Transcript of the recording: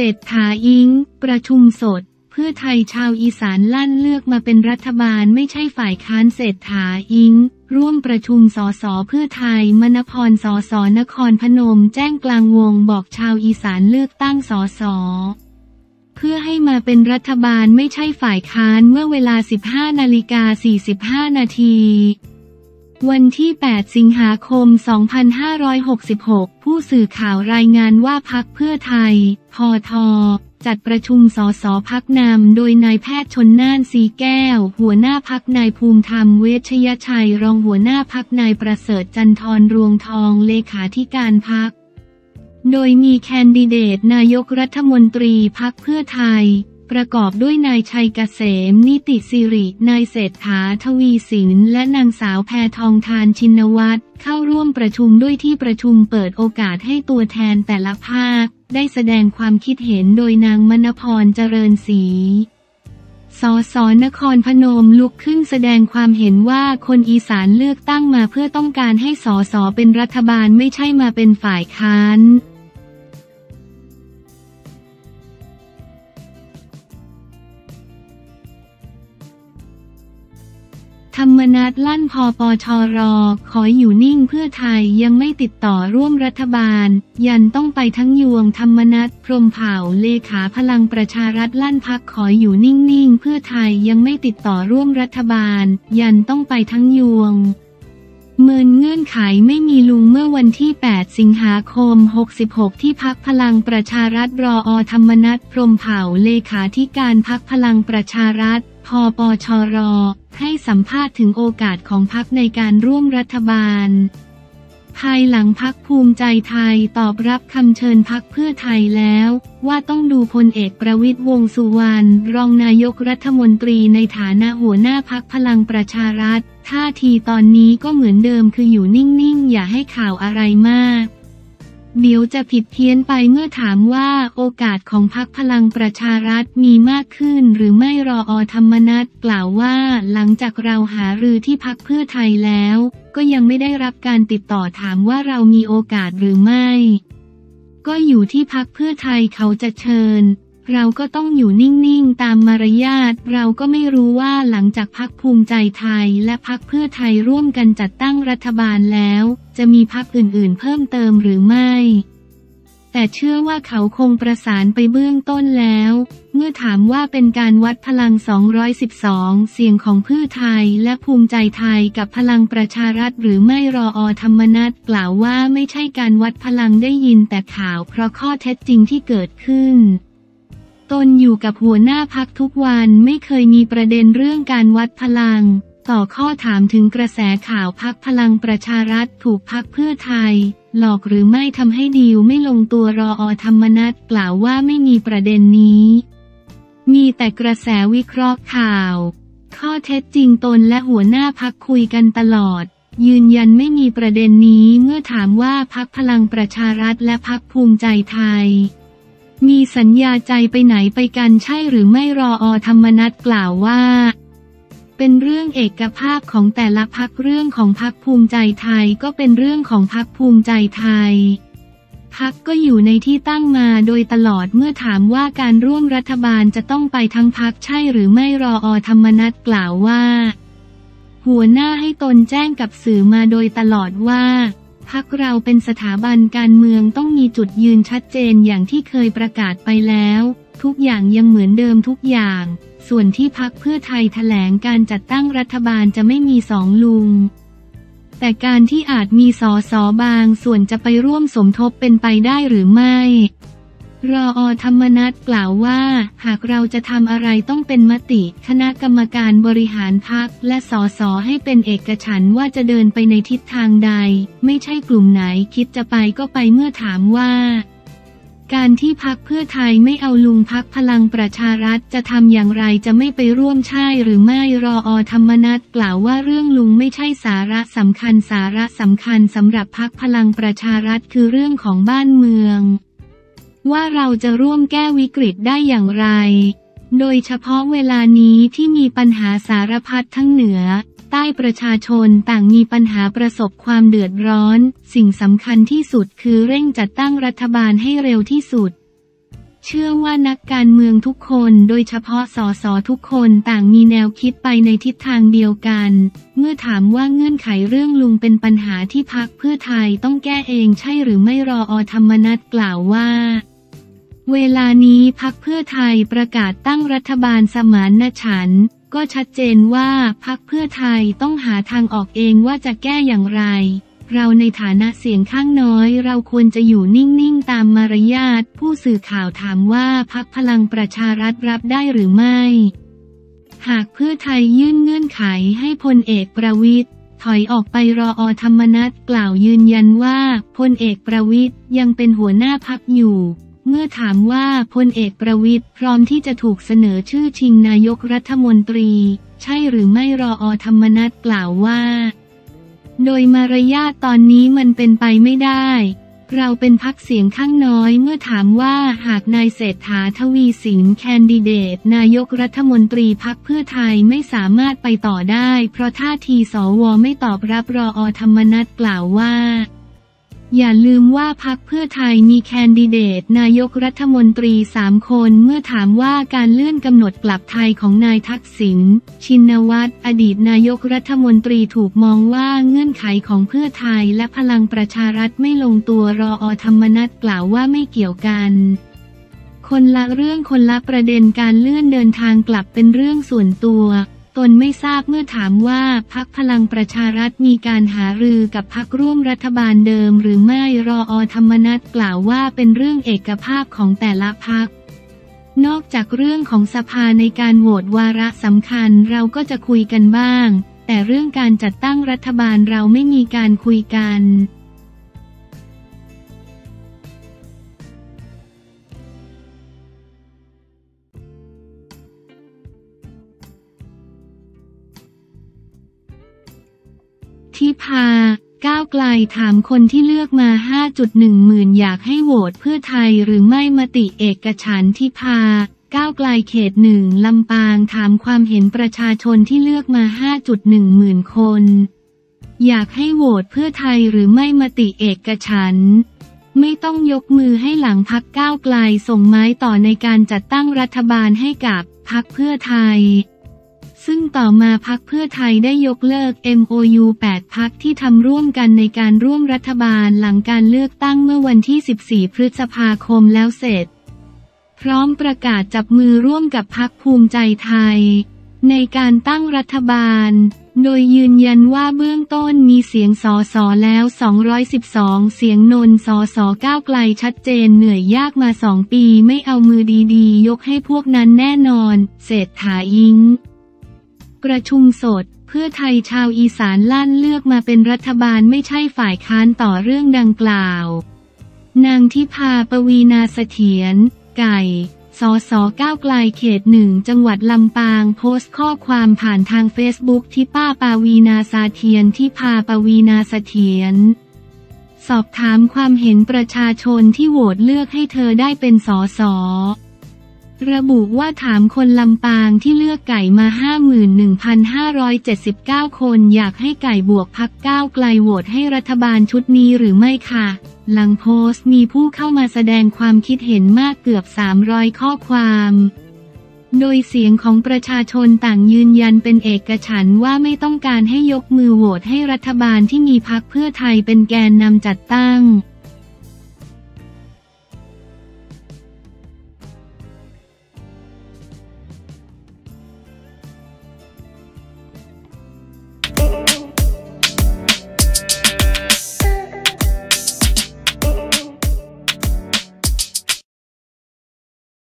ศรษฐาอิง ประชุมสด เพื่อไทยชาวอีสานลั่นเลือกมาเป็นรัฐบาลไม่ใช่ฝ่ายค้านเศรษฐาอิง ร่วมประชุมสสเพื่อไทยมณพรสสนครพนมแจ้งกลางวงบอกชาวอีสานเลือกตั้งสสเพื่อให้มาเป็นรัฐบาลไม่ใช่ฝ่ายค้านเมื่อเวลา 15 นาฬิกา 45 นาที วันที่ 8 สิงหาคม 2566 ผู้สื่อข่าวรายงานว่าพักเพื่อไทย พอทอจัดประชุมสสพักนำโดยนายแพทย์ชนน่านสีแก้ว หัวหน้าพักนายภูมิธรรมเวชยชัย รองหัวหน้าพักนายประเสริฐจันทรรวงทองเลขาธิการพัก โดยมีแคนดิเดตนายกรัฐมนตรีพักเพื่อไทย ประกอบด้วยนายชัยเกษม นิติสิริ นายเศรษฐาทวีสิน และนางสาวแพทองทานชินวัตรเข้าร่วมประชุมด้วยที่ประชุมเปิดโอกาสให้ตัวแทนแต่ละภาค ได้แสดงความคิดเห็นโดยนางมณพรเจริญศรีสสนครพนมลุกขึ้นแสดงความเห็นว่าคนอีสานเลือกตั้งมาเพื่อต้องการให้สสเป็นรัฐบาลไม่ใช่มาเป็นฝ่ายค้าน ธรรมนัตลั่นพอปชรอ ขออยู่นิ่งเพื่อไทยยังไม่ติดต่อร่วมรัฐบาล ยันต้องไปทั้งยวงธรรมนัตพรมเผ่าเลขาพลังประชารัฐลั่นพักขออยู่นิ่งๆ เพื่อไทยยังไม่ติดต่อร่วมรัฐบาล ยันต้องไปทั้งยวงเมินเงื่อนไขไม่มีลุงเมื่อวันที่ 8 สิงหาคม 66 ที่พักพลังประชารัฐรออธรรมนัฐพรมเผ่าเลขาธิการพักพลังประชารัฐ พปชร ให้สัมภาษณ์ถึงโอกาสของพักในการร่วมรัฐบาล ภายหลังพักภูมิใจไทยตอบรับคำเชิญพักเพื่อไทยแล้ว ว่าต้องดูพลเอกประวิตยวงสุวรรณรองนายกรัฐมนตรีในฐานะหัวหน้าพักพลังประชารัฐ ท่าทีตอนนี้ก็เหมือนเดิมคืออยู่นิ่งๆ อย่าให้ข่าวอะไรมาก เดี๋ยวจะผิดเพี้ยนไปเมื่อถามว่าโอกาสของพักพลังประชารัฐมีมากขึ้นหรือไม่รออธรรมนัฐกล่าวว่าหลังจากเราหารือที่พักเพื่อไทยแล้ว ก็ยังไม่ได้รับการติดต่อถามว่าเรามีโอกาสหรือไม่ ก็อยู่ที่พักเพื่อไทยเขาจะเชิญ เราก็ต้องอยู่นิ่งๆ ตามมารยาท เราก็ไม่รู้ว่าหลังจากพักภูมิใจไทยและพักเพื่อไทยร่วมกันจัดตั้งรัฐบาลแล้ว จะมีพักอื่นๆ เพิ่มเติมหรือไม่ แต่เชื่อว่าเขาคงประสานไปเบื้องต้นแล้ว เมื่อถามว่าเป็นการวัดพลัง 212 เสียงของเพื่อไทยและภูมิใจไทยกับพลังประชารัฐหรือไม่รออธรรมนัตกล่าวว่าไม่ใช่การวัดพลังได้ยินแต่ข่าวเพราะข้อเท็จจริงที่เกิดขึ้น ตนอยู่กับหัวหน้าพักทุกวันไม่เคยมีประเด็นเรื่องการวัดพลัง ต่อข้อถามถึงกระแสข่าวพักพลังประชารัฐถูกพักเพื่อไทย หลอกหรือไม่ทำให้ดีลไม่ลงตัวรออธรรมนัตกล่าวว่าไม่มีประเด็นนี้ มีแต่กระแสวิเคราะห์ข่าว ข้อเท็จจริงตนและหัวหน้าพักคุยกันตลอดยืนยันไม่มีประเด็นนี้เมื่อถามว่าพักพลังประชารัฐและพักภูมิใจไทย มีสัญญาใจไปไหนไปกันใช่หรือไม่รออธรรมนัตกล่าวว่า เป็นเรื่องเอกภาพของแต่ละพักเรื่องของพักภูมิใจไทยก็เป็นเรื่องของพักภูมิใจไทยพักก็อยู่ในที่ตั้งมาโดยตลอดเมื่อถามว่าการร่วมรัฐบาลจะต้องไปทั้งพักใช่หรือไม่รออธรรมนัตกล่าวว่า หัวหน้าให้ตนแจ้งกับสื่อมาโดยตลอดว่า พักเราเป็นสถาบันการเมืองต้องมีจุดยืนชัดเจนอย่างที่เคยประกาศไปแล้ว ทุกอย่างยังเหมือนเดิมทุกอย่าง ส่วนที่พักเพื่อไทยแถลงการจัดตั้งรัฐบาลจะไม่มีสองลุง แต่การที่อาจมีสอสอบางส่วนจะไปร่วมสมทบเป็นไปได้หรือไม่ รออธรรมนัตกล่าวว่า หากเราจะทำอะไรต้องเป็นมติ คณะกรรมการบริหารพักและสอสอให้เป็นเอกฉันว่าจะเดินไปในทิศทางใด ไม่ใช่กลุ่มไหนคิดจะไปก็ไปเมื่อถามว่าการที่พักเพื่อไทยไม่เอาลุงพักพลังประชารัฐจะทำอย่างไรจะไม่ไปร่วมใช่หรือไม่รออธรรมนัตกล่าวว่าเรื่องลุงไม่ใช่สาระสำคัญสาระสำคัญสำหรับพักพลังประชารัฐคือเรื่องของบ้านเมือง ว่าเราจะร่วมแก้วิกฤตได้อย่างไร โดยเฉพาะเวลานี้ที่มีปัญหาสารพัดทั้งเหนือ ใต้ประชาชนต่างมีปัญหาประสบความเดือดร้อน สิ่งสำคัญที่สุดคือเร่งจัดตั้งรัฐบาลให้เร็วที่สุด เชื่อว่านักการเมืองทุกคนโดยเฉพาะสสทุกคนต่างมีแนวคิดไปในทิศทางเดียวกัน เมื่อถามว่าเงื่อนไขเรื่องลุงเป็นปัญหาที่พักเพื่อไทยต้องแก้เองใช่หรือไม่รออธรรมนัตกล่าวว่า เวลานี้พักเพื่อไทยประกาศตั้งรัฐบาลสมานฉันท์ก็ชัดเจนว่าพักเพื่อไทยต้องหาทางออกเองว่าจะแก้อย่างไร เราในฐานะเสียงข้างน้อยเราควรจะอยู่นิ่งๆตามมารยาทผู้สื่อข่าวถามว่าพักพลังประชารัฐรับได้หรือไม่ หากเพื่อไทยยื่นเงื่อนไขให้พลเอกประวิทย์ถอยออกไปรออธรรมนัตกล่าวยืนยันว่าพลเอกประวิทย์ยังเป็นหัวหน้าพักอยู่ เมื่อถามว่าพลเอกประวิทย์พร้อมที่จะถูกเสนอชื่อชิงนายกรัฐมนตรี ใช่หรือไม่รออธรรมนัตกล่าวว่า โดยมารยาทตอนนี้มันเป็นไปไม่ได้ เราเป็นพักเสียงข้างน้อยเมื่อถามว่าหากนายเศรษฐาทวีสินแคนดิเดต นายกรัฐมนตรีพักเพื่อไทยไม่สามารถไปต่อได้ เพราะท่าทีสวไม่ตอบรับรออธรรมนัตกล่าวว่า อย่าลืมว่าพักเพื่อไทยมีแคนดิเดต นายกรัฐมนตรีสามคนเมื่อถามว่าการเลื่อนกำหนดกลับไทยของนายทักษิณชินวัตรอดีตนายกรัฐมนตรีถูกมองว่าเงื่อนไขของเพื่อไทยและพลังประชารัฐไม่ลงตัวรออธรรมนัตกล่าวว่าไม่เกี่ยวกันคนละเรื่องคนละประเด็นการเลื่อนเดินทางกลับเป็นเรื่องส่วนตัว ตนไม่ทราบเมื่อถามว่าพักพลังประชารัฐมีการหารือกับพักร่วมรัฐบาลเดิม หรือไม่รออธรรมนัตกล่าวว่าเป็นเรื่องเอกภาพของแต่ละพักนอกจากเรื่องของสภาในการโหวตวาระสำคัญเราก็จะคุยกันบ้าง แต่เรื่องการจัดตั้งรัฐบาลเราไม่มีการคุยกันา ก้าวไกลถามคนที่เลือกมา 5.1 หมื่นอยากให้โหวตเพื่อไทยหรือไม่มติเอกฉันท์ที่พา ก้าวไกลเขตหนึ่งลำปางถามความเห็นประชาชนที่เลือกมา 5.1 หมื่นคน อยากให้โหวตเพื่อไทยหรือไม่มติเอกฉันไม่ต้องยกมือให้หลังพักก้าวไกลส่งไม้ต่อในการจัดตั้งรัฐบาลให้กับพักเพื่อไทย ซึ่งต่อมาพักเพื่อไทยได้ยกเลิก MOU 8 พักที่ทำร่วมกันในการร่วมรัฐบาลหลังการเลือกตั้งเมื่อวันที่ 14 พฤษภาคมแล้วเสร็จ พร้อมประกาศจับมือร่วมกับพักภูมิใจไทย ในการตั้งรัฐบาล โดยยืนยันว่าเบื้องต้นมีเสียงสอสอแล้ว 212 เสียงนนสอสอก้าวไกลชัดเจนเหนื่อยยากมาสองปีไม่เอามือดีๆ ยกให้พวกนั้นแน่นอน เศรษฐายิง ประชุมสด เพื่อไทยชาวอีสานลั่นเลือกมาเป็นรัฐบาลไม่ใช่ฝ่ายค้านต่อเรื่องดังกล่าว นางทิพาปวีนาเสถียรไก่ สสก้าวไกลเขตหนึ่งจังหวัดลำปางโพสต์ข้อความผ่านทางเฟซบุ๊กที่ป้าปาวีนาสาเทียนที่พาปวีนาเสถียรสอบถามความเห็นประชาชนที่โหวตเลือกให้เธอได้เป็นสส ระบุว่าถามคนลำปางที่เลือกไก่มา 51,579 คนอยากให้ไก่บวกพักก้าวไกลโหวตให้รัฐบาลชุดนี้หรือไม่ค่ะ หลังโพสต์มีผู้เข้ามาแสดงความคิดเห็นมากเกือบ 300 ข้อความโดยเสียงของประชาชนต่างยืนยันเป็นเอกฉันท์ว่าไม่ต้องการให้ยกมือโหวตให้รัฐบาลที่มีพักเพื่อไทยเป็นแกนนำจัดตั้ง